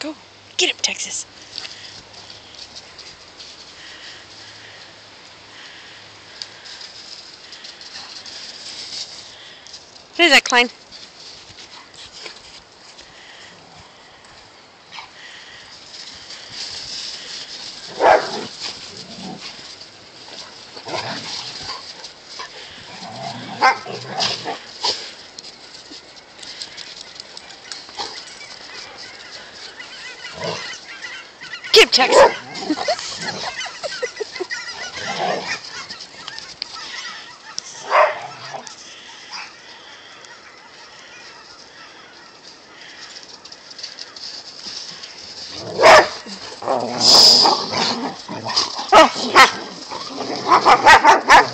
Go. Get him, Texas. What is that, Klein? Give Texas.